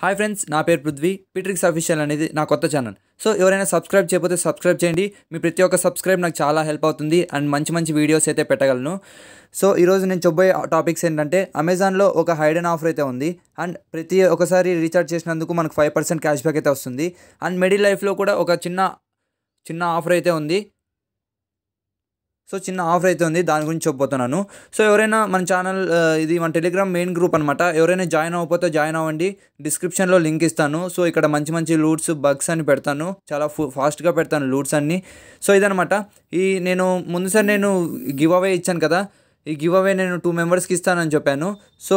Hi friends నా పేరు Prithvi. పీట్రిక్స్ official అనేది నా కొత్త ఛానల్. సో ఎవరైనా సబ్స్క్రైబ్ చేయకపోతే సబ్స్క్రైబ్ చేయండి. మీ ప్రతి ఒక్క సబ్స్క్రైబ్ నాకు చాలా హెల్ప్ అవుతుంది అండ్ మంచి మంచి వీడియోస్ అయితే పెట్టగలను. సో ఈరోజు నేను చెప్పబోయే టాపిక్స్ ఏంటంటే అమెజాన్లో ఒక హైడ్ అండ్ ఆఫర్ అయితే ఉంది. అండ్ ప్రతి ఒక్కసారి రీఛార్జ్ చేసినందుకు మనకు ఫైవ్ పర్సెంట్ క్యాష్ బ్యాక్ అయితే వస్తుంది. అండ్ మిడిల్ లైఫ్లో కూడా ఒక చిన్న చిన్న ఆఫర్ అయితే ఉంది. సో చిన్న ఆఫర్ అయితే ఉంది దాని గురించి చెప్పబోతున్నాను. సో ఎవరైనా మన ఛానల్ ఇది మన టెలిగ్రామ్ మెయిన్ గ్రూప్ అనమాట ఎవరైనా జాయిన్ అవ్వకపోతే జాయిన్ అవ్వండి. డిస్క్రిప్షన్లో లింక్ ఇస్తాను. సో ఇక్కడ మంచి మంచి లూట్స్ బగ్స్ అని పెడతాను. చాలా ఫాస్ట్గా పెడతాను లూట్స్ అన్ని. సో ఇదనమాట ఈ నేను ముందుసారి నేను గివ్ అవే ఇచ్చాను కదా ఈ గివ్ అవే నేను టూ మెంబర్స్కి ఇస్తానని చెప్పాను. సో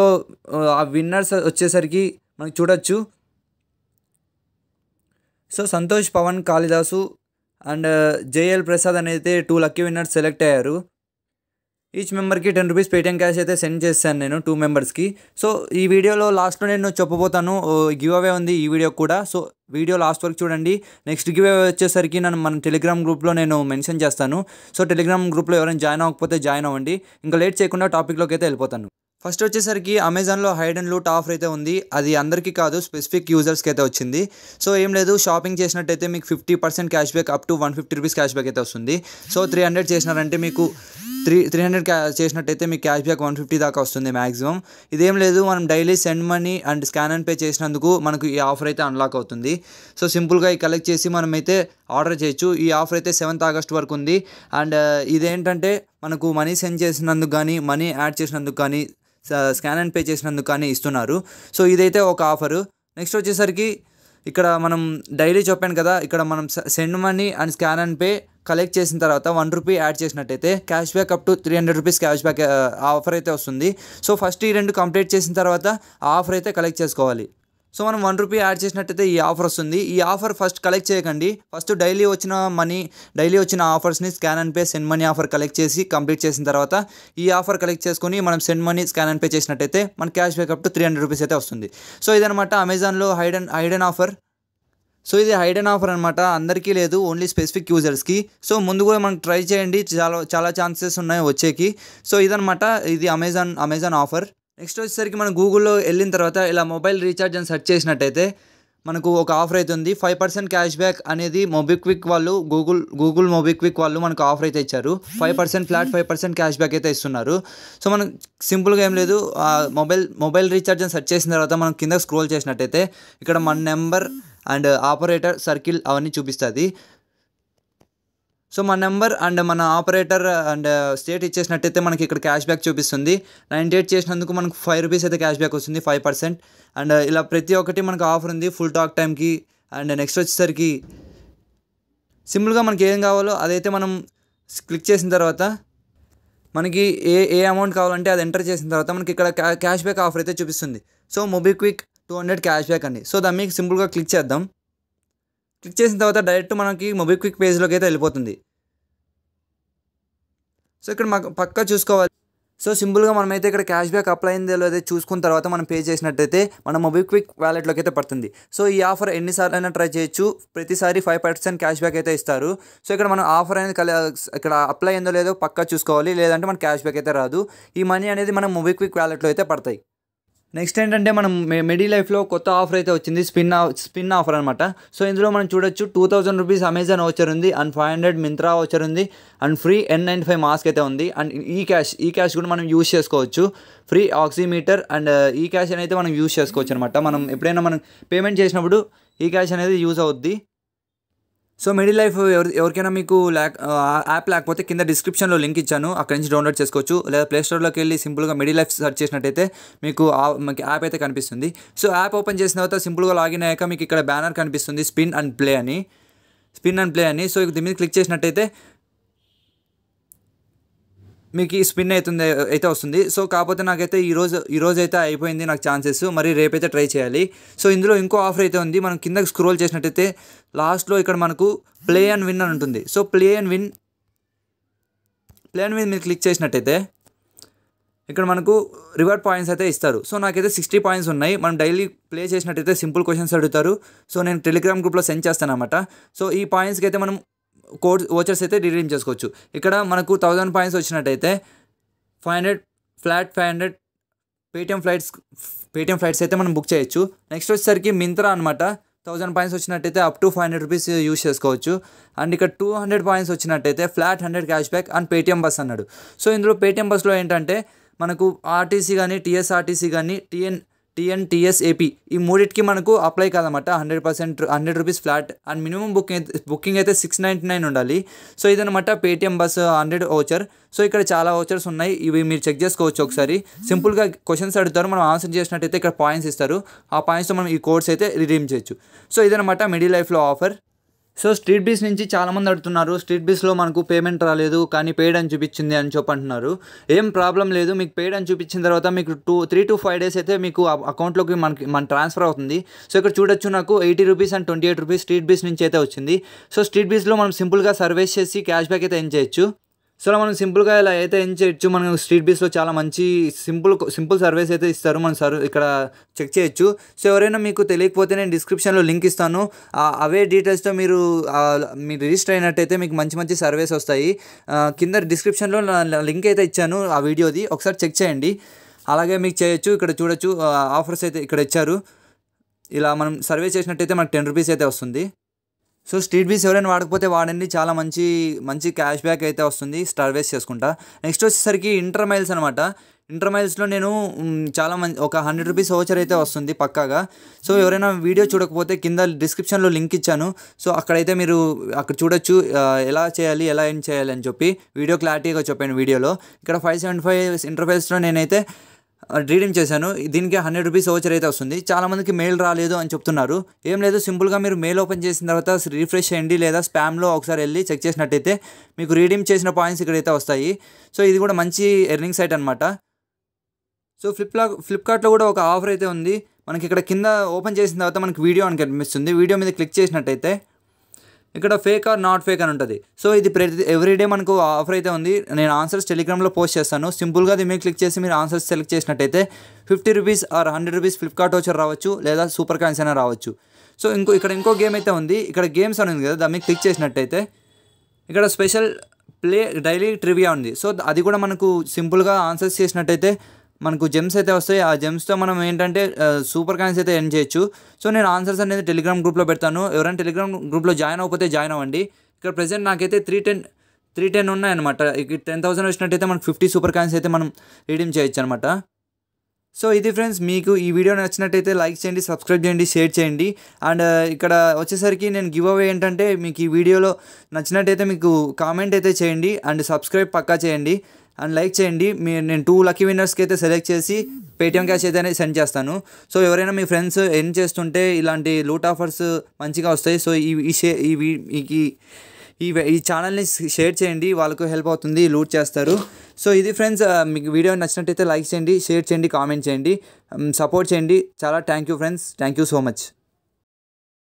ఆ విన్నర్స్ వచ్చేసరికి మనకి చూడొచ్చు. So Santosh Pawan Kalidasu and JL Prasad అనేది టూ లక్కీ విన్నర్స్ సెలెక్ట్ అయ్యారు. ఈచ్ మెంబర్కి టెన్ రూపీస్ పేటిఎం క్యాష్ అయితే సెండ్ చేశాను నేను టూ మెంబర్స్కి. సో ఈ వీడియోలో లాస్ట్లో నేను చెప్పబోతాను గివ్ అవే ఉంది ఈ వీడియో కూడా. సో వీడియో లాస్ట్ వరకు చూడండి. నెక్స్ట్ గివ్ అవే వచ్చేసరికి నన్ను మన టెలిగ్రామ్ గ్రూప్లో నేను మెన్షన్ చేస్తాను. సో టెలిగ్రామ్ గ్రూప్లో ఎవరైనా జాయిన్ అవ్వకపోతే జాయిన్ అవ్వండి. ఇంకా లేట్ చేయకుండా టాపిక్లోకి అయితే వెళ్ళిపోతాను. ఫస్ట్ వచ్చేసరికి అమెజాన్లో హైడ్ అండ్ లూట్ ఆఫర్ అయితే ఉంది. అది అందరికీ కాదు స్పెసిఫిక్ యూజర్స్కి అయితే వచ్చింది. సో ఏం లేదు షాపింగ్ చేసినట్టయితే మీకు fifty percent cash back up to one fifty rupees cash back అయితే వస్తుంది. సో త్రీ హండ్రెడ్ చేసినారంటే మీకు త్రీ త్రీ హండ్రెడ్ క్యా చేసినట్టయితే మీకు క్యాష్ బ్యాక్ వన్ ఫిఫ్టీ దాకా వస్తుంది మ్యాక్సిమం ఇదేం లేదు మనం daily send money and scan and pay చేసినందుకు మనకు ఈ ఆఫర్ అయితే అన్లాక్ అవుతుంది. సో సింపుల్గా ఈ కలెక్ట్ చేసి మనమైతే ఆర్డర్ చేయొచ్చు. ఈ ఆఫర్ అయితే సెవెంత్ ఆగస్ట్ వరకు ఉంది. అండ్ ఇదేంటంటే మనకు మనీ సెండ్ చేసినందుకు కానీ మనీ యాడ్ చేసినందుకు కానీ స్కాన్ అండ్ పే చేసినందుకు కానీ ఇస్తున్నారు. సో ఇదైతే ఒక ఆఫరు. నెక్స్ట్ వచ్చేసరికి ఇక్కడ మనం డైలీ చెప్పాను కదా ఇక్కడ మనం send money and scan and pay collect చేసిన తర్వాత వన్ రూపీ యాడ్ చేసినట్టయితే cash back up to three hundred rupees cash back offer అయితే వస్తుంది. సో ఫస్ట్ ఈ రెండు కంప్లీట్ చేసిన తర్వాత ఆ ఆఫర్ అయితే కలెక్ట్ చేసుకోవాలి. సో మనం వన్ రూపీ యాడ్ చేసినట్టయితే ఈ ఆఫర్ వస్తుంది. ఈ ఆఫర్ ఫస్ట్ కలెక్ట్ చేయకండి. ఫస్ట్ డైలీ వచ్చిన మనీ డైలీ వచ్చిన ఆఫర్స్ని scan and pay send money offer collect చేసి కంప్లీట్ చేసిన తర్వాత ఈ ఆఫర్ కలెక్ట్ చేసుకొని మనం send money scan and pay చేసినట్టయితే మన cash back up to three hundred rupees అయితే వస్తుంది. సో ఇదనమాట అమెజాన్లో హైడెన్ హైడెన్ ఆఫర్ సో ఇది హైడెన్ ఆఫర్ అనమాట అందరికీ లేదు ఓన్లీ స్పెసిఫిక్ యూజర్స్కి సో ముందు కూడా మనం ట్రై చేయండి. చాలా చాలా ఛాన్సెస్ ఉన్నాయి వచ్చేకి. సో ఇదనమాట ఇది అమెజాన్ అమెజాన్ ఆఫర్ నెక్స్ట్ వచ్చేసరికి మనం గూగుల్లో వెళ్ళిన తర్వాత ఇలా మొబైల్ రీఛార్జ్ అని సెర్చ్ చేసినట్టయితే మనకు ఒక ఆఫర్ అయితే ఉంది. ఫైవ్ పర్సెంట్ క్యాష్ బ్యాక్ అనేది మొబిక్విక్ వాళ్ళు గూగుల్ గూగుల్ మొబిక్విక్ వాళ్ళు మనకు ఆఫర్ అయితే ఇచ్చారు. Five percent flat five percent cash back అయితే ఇస్తున్నారు. సో మనం సింపుల్గా ఏం లేదు మొబైల్ మొబైల్ రీఛార్జ్ అని సెర్చ్ చేసిన తర్వాత మనం కింద స్క్రోల్ చేసినట్టయితే ఇక్కడ మన నెంబర్ అండ్ ఆపరేటర్ సర్కిల్ అవన్నీ చూపిస్తుంది. సో మన నెంబర్ అండ్ మన ఆపరేటర్ అండ్ స్టేట్ ఇచ్చేసినట్టయితే మనకి ఇక్కడ క్యాష్ బ్యాక్ చూపిస్తుంది. నైంటీ ఎయిట్ చేసినందుకు మనకు ఫైవ్ రూపీస్ అయితే క్యాష్ బ్యాక్ వస్తుంది ఫైవ్ పర్సెంట్. అండ్ ఇలా ప్రతి ఒక్కటి మనకు ఆఫర్ ఉంది ఫుల్ టాక్ టైంకి అండ్ నెక్స్ట్ వచ్చేసరికి సింపుల్గా మనకి ఏం కావాలో అదైతే మనం క్లిక్ చేసిన తర్వాత మనకి ఏ ఏ అమౌంట్ కావాలంటే అది ఎంటర్ చేసిన తర్వాత మనకి ఇక్కడ క్యాష్ బ్యాక్ ఆఫర్ అయితే చూపిస్తుంది. So MobiKwik two hundred cash back అండి. సో దాన్ని మీకు సింపుల్గా క్లిక్ చేద్దాం. క్లిక్ చేసిన తర్వాత డైరెక్ట్ మనకి మొబిక్విక్ పేజ్లోకి అయితే వెళ్ళిపోతుంది. సో ఇక్కడ మాకు పక్కా చూసుకోవాలి. సో సింపుల్గా మనమైతే ఇక్కడ క్యాష్ బ్యాక్ అప్లై అయిందో లేదో చూసుకున్న తర్వాత మనం పే చేసినట్టయితే మన మొబిక్విక్ వ్యాలెట్లోకి అయితే పడుతుంది. సో ఈ ఆఫర్ ఎన్నిసార్లు అయినా ట్రై చేయొచ్చు. ప్రతిసారి ఫైవ్ పర్సెంట్ క్యాష్ బ్యాక్ అయితే ఇస్తారు. సో ఇక్కడ మనం ఆఫర్ అనేది కల ఇక్కడ అప్లై అయిందో లేదో పక్కా చూసుకోవాలి. లేదంటే మన క్యాష్ బ్యాక్ అయితే రాదు. ఈ మనీ అనేది మనం మొబిక్విక్ వ్యాలెట్లో అయితే పడతాయి. నెక్స్ట్ ఏంటంటే మనం మెడి లైఫ్లో కొత్త ఆఫర్ అయితే వచ్చింది. స్పిన్ స్పిన్ ఆఫర్ అనమాట సో ఇందులో మనం చూడొచ్చు two thousand rupees Amazon voucher ఉంది and five hundred Myntra voucher ఉంది and free N nine five mask అయితే ఉంది. అండ్ ఈ క్యాష్ ఈ క్యాష్ కూడా మనం యూస్ చేసుకోవచ్చు. ఫ్రీ ఆక్సిమీటర్ అండ్ ఈ క్యాష్ అనేది మనం యూస్ చేసుకోవచ్చు అనమాట మనం ఎప్పుడైనా మనం పేమెంట్ చేసినప్పుడు ఈ క్యాష్ అనేది యూజ్ అవుద్ది. సో మిడిల్ లైఫ్ ఎవరి ఎవరికైనా మీకు ల్యాక్ యాప్ లేకపోతే కింద డిస్క్రిప్షన్లో లింక్ ఇచ్చాను. అక్కడి నుంచి డౌన్లోడ్ చేసుకోవచ్చు. లేదా ప్లేస్టోర్లోకి వెళ్ళి సింపుల్గా మిడిల్ లైఫ్ సెర్చ్ చేసినట్టయితే మీకు ఆ- మీకు యాప్ అయితే కనిపిస్తుంది. సో యాప్ ఓపెన్ చేసిన తర్వాత సింపుల్గా లాగిన్ అయ్యాక మీకు ఇక్కడ బ్యానర్ కనిపిస్తుంది స్పిన్ అండ్ ప్లే అని. స్పిన్ అండ్ ప్లే అని. సో దీని మీద క్లిక్ చేసినట్టయితే మీకు ఈ స్పిన్ అవుతుంది అయితే వస్తుంది. సో కాకపోతే నాకైతే ఈరోజు ఈరోజు అయితే అయిపోయింది నాకు ఛాన్సెస్ మరి రేపైతే ట్రై చేయాలి. సో ఇందులో ఇంకో ఆఫర్ అయితే ఉంది. మనం కిందకి స్క్రోల్ చేసినట్టయితే లాస్ట్లో ఇక్కడ మనకు ప్లే అండ్ విన్ అని ఉంటుంది. So play and win play and win మీరు క్లిక్ చేసినట్టయితే ఇక్కడ మనకు రివార్డ్ పాయింట్స్ అయితే ఇస్తారు. సో నాకైతే సిక్స్టీ పాయింట్స్ ఉన్నాయి. మనం డైలీ ప్లే చేసినట్టయితే సింపుల్ క్వశ్చన్స్ అడుగుతారు. సో నేను టెలిగ్రామ్ గ్రూప్లో సెండ్ చేస్తాను అనమాట సో ఈ పాయింట్స్కి అయితే మనం కోడ్ ఓచర్స్ అయితే రిడీమ్ చేసుకోవచ్చు. ఇక్కడ మనకు థౌజండ్ పాయింట్స్ వచ్చినట్టయితే five hundred flat five hundred Paytm flights Paytm flights అయితే మనం బుక్ చేయొచ్చు. నెక్స్ట్ వచ్చేసరికి మింత్రా అనమాట థౌజండ్ పాయింట్స్ వచ్చినట్టయితే up to five hundred rupees use చేసుకోవచ్చు. అండ్ ఇక్కడ టూ హండ్రెడ్ పాయింట్స్ వచ్చినట్టయితే flat hundred cash back and Paytm bus అన్నాడు. సో ఇందులో పేటిఎం బస్లో ఏంటంటే మనకు ఆర్టీసీ కానీ టీఎస్ఆర్టీసీ కానీ టీఎన్ టీఎన్ ఏపీ ఈ మూడింటికి మనకు అప్లై కాదన్నమాట. Hundred percent hundred rupees flat and minimum booking booking అయితే సిక్స్ నైంటీ నైన్ ఉండాలి. సో ఇదనమాట Paytm bus hundred voucher so ఇక్కడ చాలా ఓచర్స్ ఉన్నాయి. ఇవి మీరు చెక్ చేసుకోవచ్చు ఒకసారి. సింపుల్గా క్వశ్చన్స్ అడుగుతారు. మనం ఆన్సర్ చేసినట్టయితే ఇక్కడ పాయింట్స్ ఇస్తారు. ఆ పాయింట్స్తో మనం ఈ కోర్స్ అయితే రిడీమ్ చేయొచ్చు. సో ఇదనమాట మిడిల్ లైఫ్లో ఆఫర్ సో స్ట్రీట్ బీస్ నుంచి చాలామంది అడుగుతున్నారు స్ట్రీట్ బీస్లో మనకు పేమెంట్ రాలేదు కానీ పేడ్ అని చూపించింది అని చెప్పంటున్నారు. ఏం ప్రాబ్లం లేదు మీకు పెయిడ్ అని చూపించిన తర్వాత మీకు two three to five days అయితే మీకు అకౌంట్లోకి మనకి మన ట్రాన్స్ఫర్ అవుతుంది. సో ఇక్కడ చూడొచ్చు నాకు eighty rupees and twenty eight rupees street bees నుంచి అయితే వచ్చింది. సో స్ట్రీట్ బీస్లో మనం సింపుల్గా సర్వీస్ చేసి క్యాష్ బ్యాక్ అయితే ఏం చేయొచ్చు? సో మనం సింపుల్గా ఇలా అయితే ఏం చేయొచ్చు? మనం స్ట్రీట్ బీస్లో చాలా మంచి సింపుల్ సింపుల్ సర్వీస్ అయితే ఇస్తారు. మనం సర్వ్ ఇక్కడ చెక్ చేయొచ్చు. సో ఎవరైనా మీకు తెలియకపోతే నేను డిస్క్రిప్షన్లో లింక్ ఇస్తాను. అవే డీటెయిల్స్తో మీరు మీరు రిజిస్టర్ అయినట్టయితే మీకు మంచి మంచి సర్వీస్ వస్తాయి. కింద డిస్క్రిప్షన్లో లింక్ అయితే ఇచ్చాను ఆ వీడియోది. ఒకసారి చెక్ చేయండి. అలాగే మీకు చేయొచ్చు ఇక్కడ చూడొచ్చు ఆఫర్స్ అయితే ఇక్కడ ఇచ్చారు. ఇలా మనం సర్వే చేసినట్టయితే మనకు టెన్ రూపీస్ అయితే వస్తుంది. సో స్ట్రీట్ వీస్ ఎవరైనా వాడకపోతే వాడండి. చాలా మంచి మంచి క్యాష్ బ్యాక్ అయితే వస్తుంది. సర్వీస్ చేసుకుంటా. నెక్స్ట్ వచ్చేసరికి ఇంటర్ మైల్స్ అనమాట ఇంటర్ మైల్స్లో నేను చాలా మంచి ఒక హండ్రెడ్ రూపీస్ ఓచర్ అయితే వస్తుంది పక్కాగా. సో ఎవరైనా వీడియో చూడకపోతే కింద డిస్క్రిప్షన్లో లింక్ ఇచ్చాను. సో అక్కడైతే మీరు అక్కడ చూడొచ్చు ఎలా చేయాలి ఎలా ఏం చేయాలి అని చెప్పి. వీడియో క్లారిటీగా చెప్పాను వీడియోలో. ఇక్కడ ఫైవ్ సెవెంటీ ఫైవ్ ఇంటర్ఫేస్లో నేనైతే రీడింగ్ చేశాను. దీనికి హండ్రెడ్ రూపీస్ ఓచర్ అయితే వస్తుంది. చాలామందికి మెయిల్ రాలేదు అని చెప్తున్నారు. ఏం లేదు సింపుల్గా మీరు మెయిల్ ఓపెన్ చేసిన తర్వాత రీఫ్రెష్ చేయండి లేదా స్పామ్లో ఒకసారి వెళ్ళి చెక్ చేసినట్టయితే మీకు రీడింగ్ చేసిన పాయింట్స్ ఇక్కడైతే వస్తాయి. సో ఇది కూడా మంచి ఎర్నింగ్ సైట్ అనమాట సో ఫ్లిప్లా ఫ్లిప్కార్ట్లో కూడా ఒక ఆఫర్ అయితే ఉంది. మనకి ఇక్కడ కింద ఓపెన్ చేసిన తర్వాత మనకి వీడియో అని కనిపిస్తుంది వీడియో మీద క్లిక్ చేసినట్టయితే ఇక్కడ ఫేక్ ఆర్ నాట్ ఫేక్ అని ఉంటుంది. సో ఇది ప్రతి ఎవ్రీడే మనకు ఆఫర్ అయితే ఉంది. నేను ఆన్సర్స్ టెలిగ్రామ్లో పోస్ట్ చేస్తాను. సింపుల్గా దీని మీద క్లిక్ చేసి మీరు ఆన్సర్స్ సెలెక్ట్ చేసినట్టయితే fifty rupees or hundred rupees Flipkart voucher రావచ్చు లేదా సూపర్ కాయిన్స్ అయినా రావచ్చు. సో ఇంకో ఇక్కడ ఇంకో గేమ్ అయితే ఉంది. ఇక్కడ గేమ్స్ అని ఉంది కదా దాని మీద క్లిక్ చేసినట్టయితే ఇక్కడ స్పెషల్ ప్లే డైలీ ట్రివియా ఉంది. సో అది కూడా మనకు సింపుల్గా ఆన్సర్స్ చేసినట్టయితే మనకు జెమ్స్ అయితే వస్తాయి. ఆ జెమ్స్తో మనం ఏంటంటే సూపర్ కాయిన్స్ అయితే ఎర్న్ చేయొచ్చు. సో నేను ఆన్సర్స్ అనేది టెలిగ్రామ్ గ్రూప్లో పెడతాను. ఎవరైనా టెలిగ్రామ్ గ్రూప్లో జాయిన్ అవ్వకపోతే జాయిన్ అవ్వండి. ఇక్కడ ప్రజెంట్ నాకైతే త్రీ టెన్ త్రీ టెన్ ఉన్నాయన్నమాట. ఇక టెన్ థౌసండ్ వచ్చినట్టయితే మనకు ఫిఫ్టీ సూపర్ కాయిన్స్ అయితే మనం రీడీమ్ చేయొచ్చు అనమాట సో ఇది ఫ్రెండ్స్ మీకు ఈ వీడియో నచ్చినట్టయితే లైక్ చేయండి సబ్స్క్రైబ్ చేయండి షేర్ చేయండి. అండ్ ఇక్కడ వచ్చేసరికి నేను గివ్ అవే ఏంటంటే మీకు ఈ వీడియోలో నచ్చినట్టయితే మీకు కామెంట్ అయితే చేయండి. అండ్ సబ్స్క్రైబ్ పక్కా చేయండి. అండ్ లైక్ చేయండి. మీ నేను టూ లక్కీ విన్నర్స్కి అయితే సెలెక్ట్ చేసి పేటిఎం క్యాష్ అయితే సెండ్ చేస్తాను. సో ఎవరైనా మీ ఫ్రెండ్స్ ఎర్న్ చేస్తుంటే ఇలాంటి లూట్ ఆఫర్స్ మంచిగా వస్తాయి. సో ఈ ఈ షే ఈ వీ- ఈ- ఈ ఈ ఛానల్ని షేర్ చేయండి. వాళ్ళకు హెల్ప్ అవుతుంది లూట్ చేస్తారు. సో ఇది ఫ్రెండ్స్ మీకు వీడియో నచ్చినట్టయితే లైక్ చేయండి షేర్ చేయండి కామెంట్ చేయండి. సపోర్ట్ చేయండి. చాలా thank you friends thank you so much